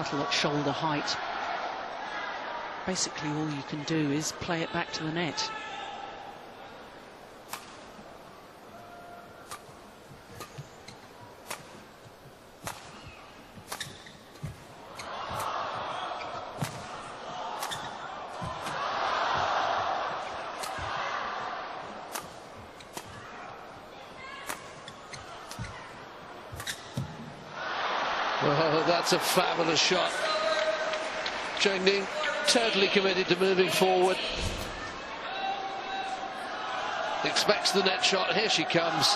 at shoulder height. Basically, all you can do is play it back to the net. Oh, that's a fabulous shot. Zhang Ning totally committed to moving forward. Expects the net shot. Here she comes.